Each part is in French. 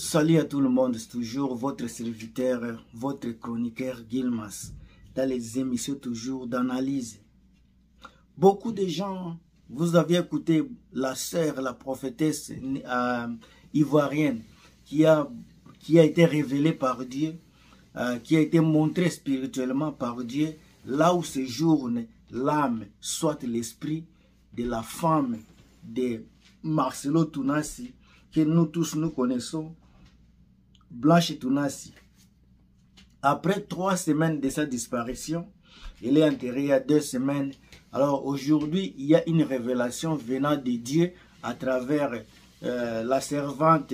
Salut à tout le monde, c'est toujours votre serviteur, votre chroniqueur Gilmas, dans les émissions toujours d'analyse. Beaucoup de gens, vous avez écouté la sœur, la prophétesse euh, ivoirienne, qui a, qui a été révélée par Dieu, euh, qui a été montrée spirituellement par Dieu, là où séjourne l'âme, soit l'esprit de la femme de Marcelo Tunasi, que nous tous nous connaissons, Blanche Tunasi. Après trois semaines de sa disparition, il est enterré il y a deux semaines. Alors aujourd'hui, il y a une révélation venant de Dieu à travers euh, la servante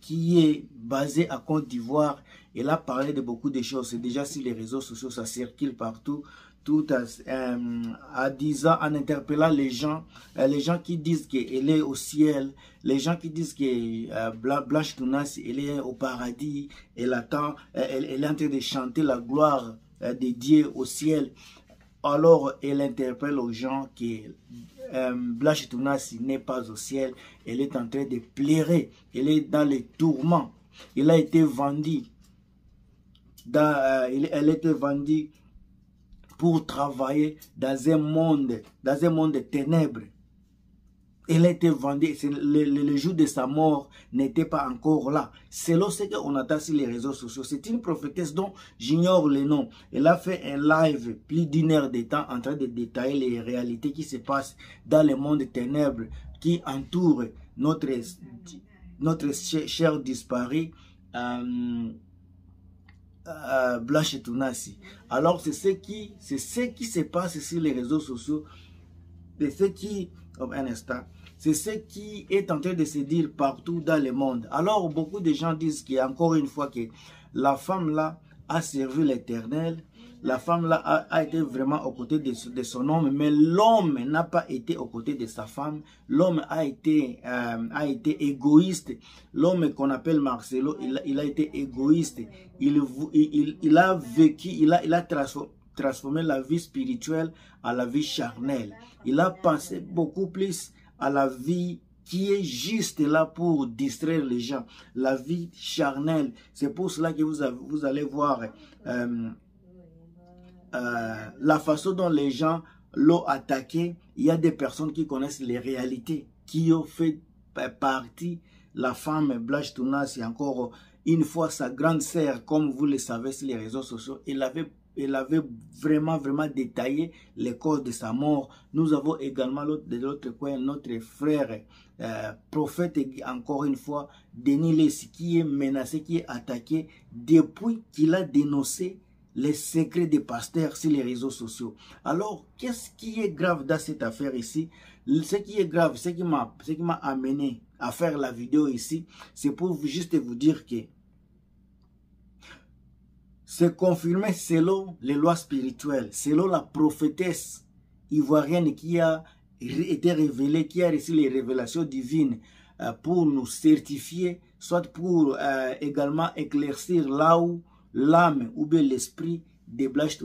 qui est basée à Côte d'Ivoire. Elle a parlé de beaucoup de choses. Déjà sur les réseaux sociaux, ça circule partout tout en, euh, disant, en interpellant les gens, euh, les gens qui disent qu'elle est au ciel, les gens qui disent que euh, Blanche Tounas, elle est au paradis, elle attend, elle, elle, est en train de chanter la gloire de Dieu au ciel. Alors, elle interpelle aux gens que Blanche Tounas n'est pas au ciel, elle est en train de pleurer, elle est dans les tourments. Elle a été vendue, dans, elle a été vendue pour travailler dans un monde, dans un monde de ténèbres. Elle a été vendue, le, jour de sa mort n'était pas encore là. C'est ce qu'on attend sur les réseaux sociaux. C'est une prophétesse dont j'ignore le nom. Elle a fait un live plus d'une heure de temps en train de détailler les réalités qui se passent dans le monde ténèbres qui entoure notre, notre cher disparu. Euh, euh. Alors c'est ce qui c'est ce qui se passe sur les réseaux sociaux. C'est ce qui un instant, c'est ce qui est en train de se dire partout dans le monde. Alors beaucoup de gens disent qu'il y a encore une fois que la femme là a servi l'Éternel la femme là a, été vraiment aux côtés de, son homme, mais l'homme n'a pas été aux côtés de sa femme. L'homme a été euh, a été égoïste. L'homme qu'on appelle Marcelo, il, a été égoïste. Il, il, il, a vécu, il a, il a transformé, la vie spirituelle à la vie charnelle. Il a pensé beaucoup plus à la vie qui est juste là pour distraire les gens. La vie charnelle. C'est pour cela que vous, vous allez voir euh, euh, la façon dont les gens l'ont attaqué, il y a des personnes qui connaissent les réalités, qui ont fait partie, la femme Blanche Tounas, et encore une fois sa grande sœur, comme vous le savez sur les réseaux sociaux, elle avait, avait vraiment, vraiment détaillé les causes de sa mort. Nous avons également de l'autre coin notre frère euh, prophète, encore une fois, Denis Lessi, qui est menacé, qui est attaqué depuis qu'il a dénoncé les secrets des pasteurs sur les réseaux sociaux. Alors, qu'est-ce qui est grave dans cette affaire ici? Ce qui est grave, ce qui m'a amené à faire la vidéo ici, c'est pour juste vous dire que c'est confirmé selon les lois spirituelles, selon la prophétesse ivoirienne qui a été révélée, qui a reçu les révélations divines euh, pour nous certifier, soit pour euh, également éclaircir là où l'âme ou bien l'esprit de Blanche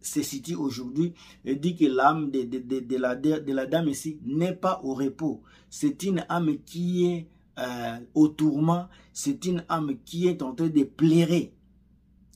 se situe aujourd'hui et dit que l'âme de, de, de, de, la, de la dame ici n'est pas au repos. C'est une âme qui est euh, au tourment, c'est une âme qui est en train de pleurer.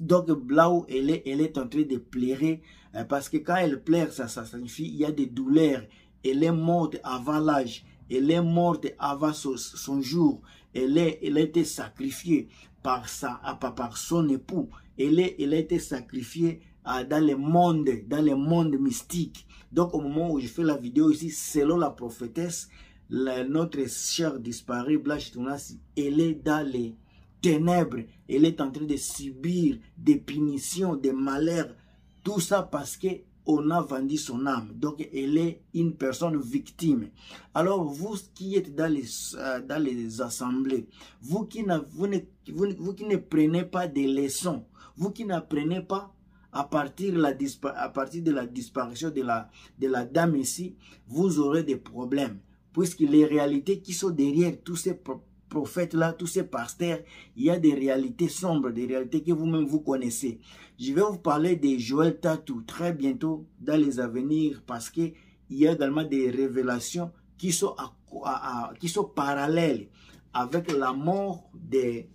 Donc où elle est, elle est en train de pleurer euh, parce que quand elle pleure, ça, ça signifie il y a des douleurs. Elle est morte avant l'âge. Elle est morte avant son jour. Elle, est, elle a été sacrifiée par, sa, par son époux. Elle, est, elle a été sacrifiée dans le monde, dans le monde mystique. Donc au moment où je fais la vidéo ici, selon la prophétesse, notre chère disparue, Blanche Tounasi, elle est dans les ténèbres. Elle est en train de subir des punitions, des malheurs. Tout ça parce que on a vendu son âme. Donc, elle est une personne victime. Alors, vous qui êtes dans les, euh, dans les assemblées, vous qui, ne, vous, qui ne prenez pas des leçons, vous qui n'apprenez pas à partir, de la disparition de la, de la dame ici, vous aurez des problèmes. Puisque les réalités qui sont derrière tous ces prophètes-là, tous ces pasteurs, il y a des réalités sombres, des réalités que vous-même vous connaissez. Je vais vous parler de Joël Tatou très bientôt dans les avenirs parce qu'il y a également des révélations qui sont, qui sont parallèles avec la mort des,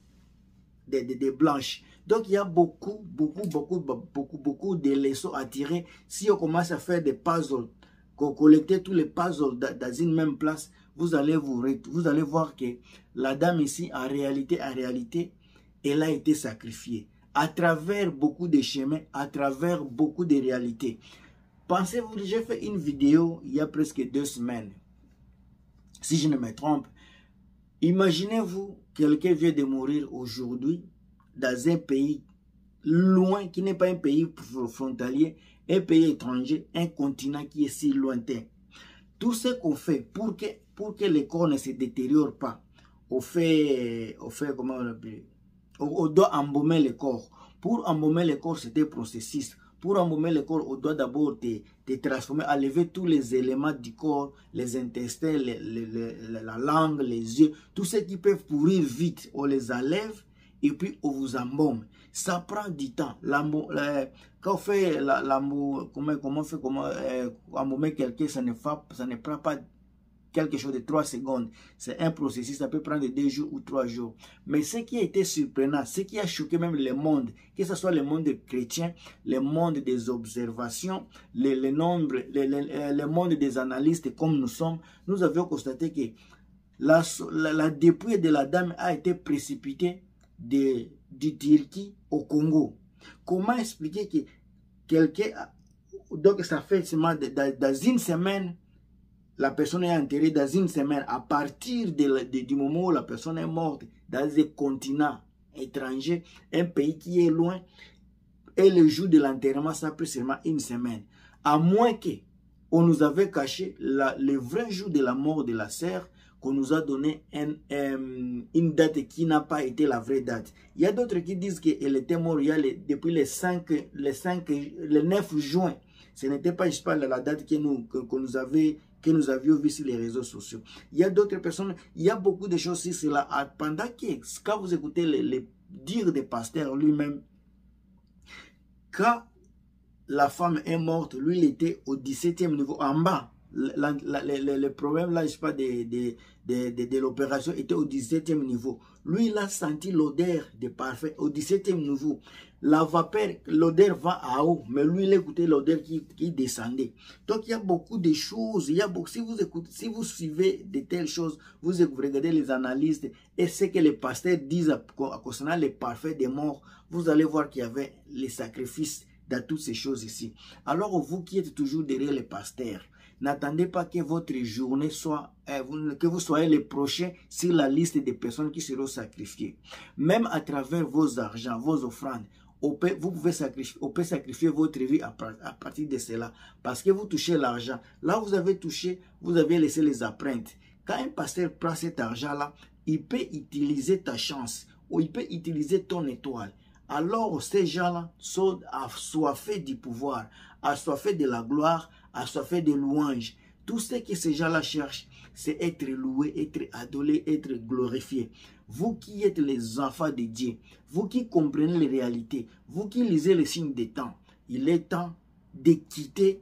des, des, blanches. Donc il y a beaucoup, beaucoup, beaucoup, beaucoup, beaucoup de leçons à tirer. Si on commence à faire des puzzles, qu'on collecte tous les puzzles dans une même place, vous allez, vous, vous allez voir que la dame ici, en réalité, en réalité, elle a été sacrifiée à travers beaucoup de chemins, à travers beaucoup de réalités. Pensez-vous, j'ai fait une vidéo il y a presque deux semaines, si je ne me trompe. Imaginez-vous, quelqu'un vient de mourir aujourd'hui dans un pays loin, qui n'est pas un pays frontalier, un pays étranger, un continent qui est si lointain. Tout ce qu'on fait pour que, pour que corps ne se détériorent pas, on fait, on fait comment on appelle, on, doit embaumer le corps. Pour embaumer le corps, c'était processus. Pour embaumer le corps, on doit d'abord te, transformer, enlever tous les éléments du corps, les intestins, la langue, les yeux, tout ce qui peut pourrir vite, on les enlève et puis on vous embaume. Ça prend du temps. quand on fait l'amour, comment, comment on fait, comment euh, embaumer quelqu'un, ça ne, ça ne prend pas quelque chose de trois secondes. C'est un processus, ça peut prendre deux jours ou trois jours. Mais ce qui a été surprenant, ce qui a choqué même le monde, que ce soit le monde chrétien, le monde des observations, le, le nombre, le, le, monde des analystes comme nous sommes, nous avions constaté que la, la, dépouille de la dame a été précipitée du Turquie au Congo. Comment expliquer que quelqu'un, donc ça fait seulement dans une semaine, la personne est enterrée dans une semaine, à partir de, du moment où la personne est morte, dans un continent étranger, un pays qui est loin, et le jour de l'enterrement, ça peut seulement une semaine. À moins que on nous avait caché le vrai jour de la mort de la sœur, qu'on nous a donné un, une date qui n'a pas été la vraie date. Il y a d'autres qui disent qu'elle était morte depuis le 5, le 5, le 9 juin. Ce n'était pas, je parle la date que nous, que, nous avait que nous avions vu sur les réseaux sociaux. Il y a d'autres personnes, il y a beaucoup de choses sur cela. Pendant que, quand vous écoutez les, dires des pasteurs lui-même, quand la femme est morte, lui, il était au 17e niveau, en bas. Le, problème là, je sais pas, de, de, de, de l'opération était au 17e niveau. Lui, il a senti l'odeur de parfum au 17e niveau la vapeur, l'odeur va à haut, mais lui, il écoutait l'odeur qui, qui, descendait. Donc, il y a beaucoup de choses. Il y a beaucoup, si vous écoutez, si vous suivez de telles choses, vous regardez les analystes et ce que les pasteurs disent concernant les parfaits des morts, vous allez voir qu'il y avait les sacrifices dans toutes ces choses ici. Alors, vous qui êtes toujours derrière les pasteurs, N'attendez pas que votre journée soit, euh, que vous soyez les prochains sur la liste des personnes qui seront sacrifiées. Même à travers vos argents, vos offrandes, vous pouvez sacrifier, sacrifier votre vie à, partir de cela. Parce que vous touchez l'argent. Là, vous avez touché, vous avez laissé les empreintes. Quand un pasteur prend cet argent-là, il peut utiliser ta chance ou il peut utiliser ton étoile. Alors, ces gens-là sont assoiffés du pouvoir, assoiffés de la gloire, assoiffés de louanges. Tout ce que ces gens-là cherchent, c'est être loué, être adoré, être glorifié. Vous qui êtes les enfants de Dieu, vous qui comprenez les réalités, vous qui lisez les signes des temps, il est temps de quitter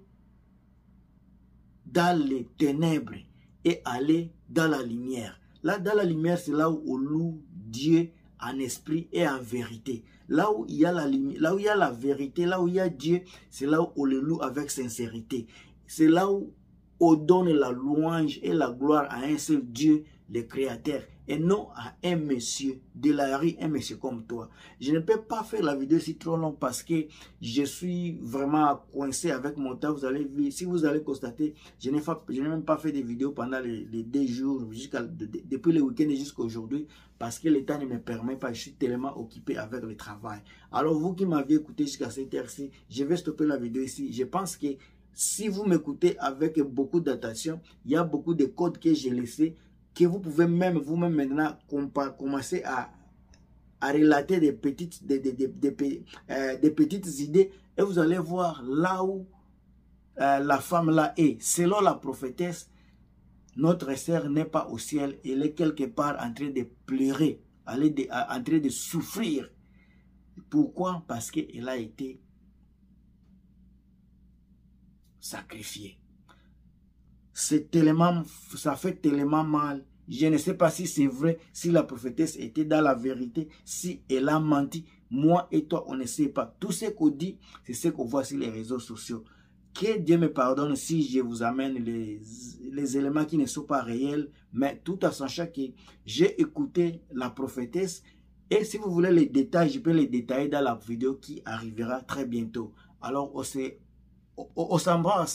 dans les ténèbres et aller dans la lumière. Là, dans la lumière, c'est là où on loue Dieu en esprit et en vérité. Là où il y a la là où il y a la vérité, là où il y a Dieu, c'est là où on le loue avec sincérité. C'est là où on donne la louange et la gloire à un seul Dieu, le Créateur, et non à un monsieur de la rue, un monsieur comme toi. Je ne peux pas faire la vidéo si trop long parce que je suis vraiment coincé avec mon temps. Vous allez si vous allez constater, je n'ai même pas fait de vidéos pendant les, deux jours, depuis le week-end jusqu'à aujourd'hui, parce que le temps ne me permet pas, je suis tellement occupé avec le travail. Alors vous qui m'avez écouté jusqu'à cette heure-ci, je vais stopper la vidéo ici. Je pense que si vous m'écoutez avec beaucoup d'attention, il y a beaucoup de codes que j'ai laissés que vous pouvez même vous-même maintenant commencer à, à relater des petites, des, des, des, euh, des, petites idées et vous allez voir là où euh, la femme là est. Selon la prophétesse, notre sœur n'est pas au ciel, elle est quelque part en train de pleurer, en train de souffrir. Pourquoi? Parce qu'elle a été sacrifiée. C'est tellement, ça fait tellement mal Je ne sais pas si c'est vrai, si la prophétesse était dans la vérité, si elle a menti. Moi et toi, on ne sait pas. Tout ce qu'on dit, c'est ce qu'on voit sur les réseaux sociaux. Que Dieu me pardonne si je vous amène les, les éléments qui ne sont pas réels, mais tout en sachant que j'ai écouté la prophétesse et si vous voulez les détails, je peux les détailler dans la vidéo qui arrivera très bientôt. Alors, on s'embrasse.